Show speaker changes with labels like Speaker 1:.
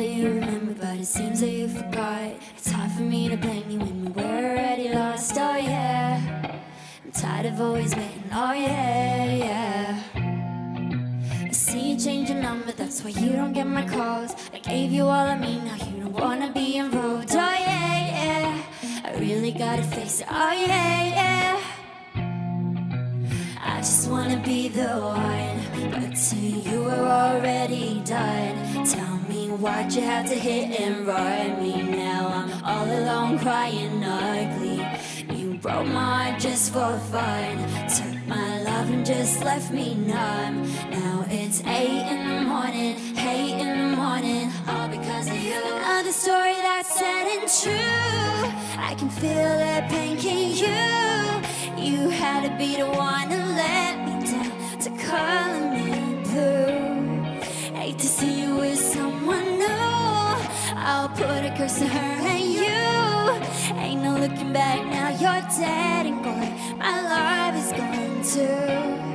Speaker 1: that you remember, but it seems that you forgot. It's hard for me to blame you when we were already lost. Oh yeah, I'm tired of always waiting. Oh yeah, yeah. I see you change your number, that's why you don't get my calls. I gave you all of me, now you don't wanna be involved. Oh yeah, yeah. I really gotta face it. Oh yeah, yeah. I just wanna be the one, but to you we're already done. Tell me why'd you have to hit and run me now? I'm all alone crying ugly. You broke my heart just for fun. Took my love and just left me numb. Now it's eight in the morning, eight in the morning, all because of you. Another story that's sad and true. I can feel the pain in you. You had to be the one to me color me blue. Hate to see you with someone new. I'll put a curse to her and you. Ain't no looking back now, you're dead and gone. My life is gone too.